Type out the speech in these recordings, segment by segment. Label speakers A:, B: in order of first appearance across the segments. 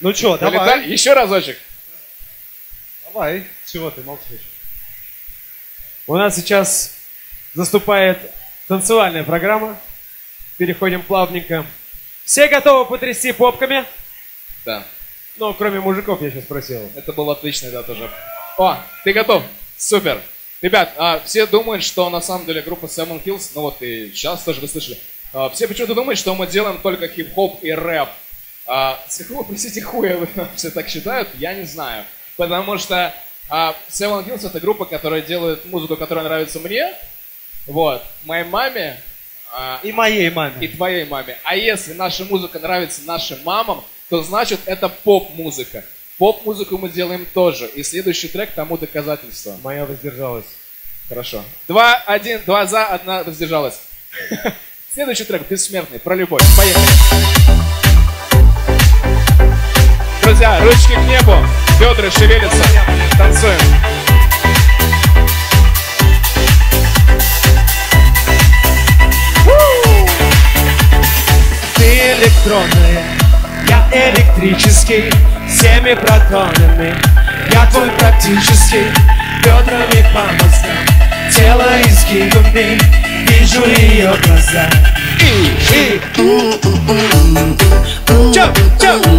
A: Ну что, давай.
B: Еще разочек.
A: Давай. Чего ты молчишь?
C: У нас сейчас наступает танцевальная программа. Переходим плавненько. Все готовы потрясти попками?
B: Да.
C: Ну, кроме мужиков, я сейчас спросил.
B: Это был отличный, да, тоже. О, ты готов? Супер. Ребят, а, все думают, что на самом деле группа Seven Hills, ну вот и сейчас тоже вы слышали, а, все почему-то думают, что мы делаем только хип-хоп и рэп. А, с какого, простите, хуя вы все так считают, я не знаю. Потому что а, Seven Hills это группа, которая делает музыку, которая нравится мне, вот, моей маме, а,
A: И моей маме.
B: и твоей маме. А если наша музыка нравится нашим мамам, то значит это поп-музыка. Поп-музыку мы делаем тоже. И следующий трек тому доказательство.
C: Моя воздержалась.
B: Хорошо. Два, один, два за, одна воздержалась. Следующий трек бессмертный, про любовь. Поехали. Ручки к небу, бедра шевелятся, танцуем.
C: Ты электронная, я электрический, всеми протонами. Я твой практически, бедрами по мозгам, тело изгибами, вижу ее глаза. И, и, чоп, чоп,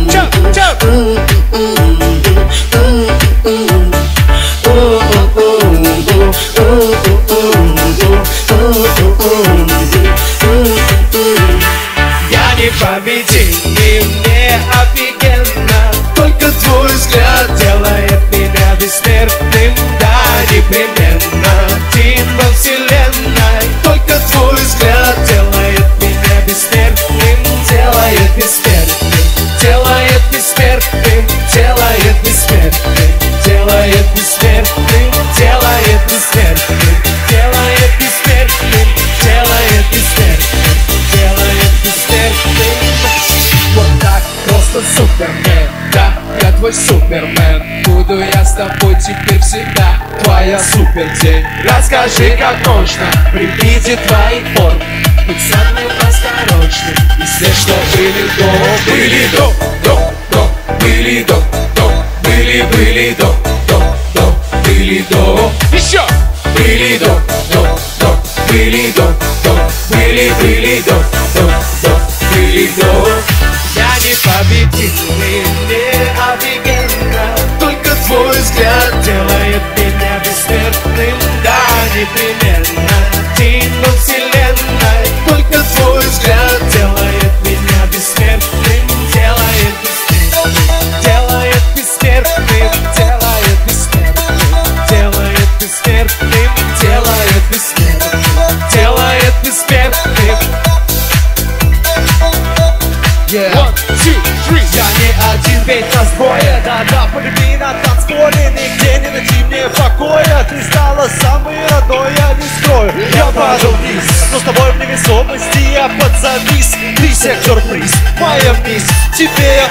C: Я не победимый, мне офигенно. Только твой взгляд делает меня бессмертным Да, непременно твой
B: супермен. Буду я с тобой теперь всегда, твоя супердень. Расскажи, как можно при виде твоих форм Быть самым осторожным, и все, что были до Были до, до, до, были до, до Были, были до, до, до, были до. Еще! Были до, до, до, были до, до Были, были до,
C: победитель, мне офигенно Только твой взгляд делает меня бессмертным. Да, непременно во вселенной Только твой взгляд делает меня бессмертным. Делает бессмертным Делает бессмертным Делает бессмертным Делает бессмертным Делает бессмертным Делает бессмертным.
B: Yeah. One, two, three.
C: Я не один, ведь нас двое. Да-да, полюби на танцполе Нигде не найти мне покоя. Ты стала самой родной, я не скрою Я падал вниз, но с тобой в невесомости Я подзавис, ты сюрприз Моя мисс, тебе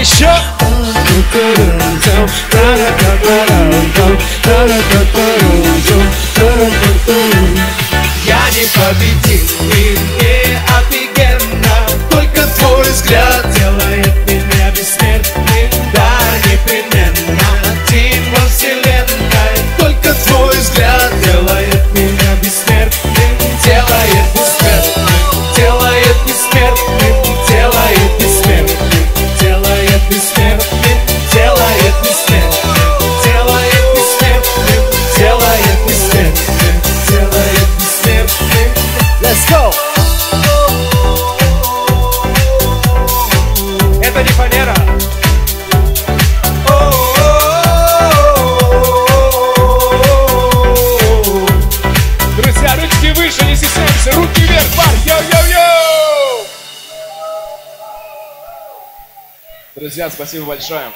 C: Еще
B: यानी पवित्र Друзья, спасибо большое.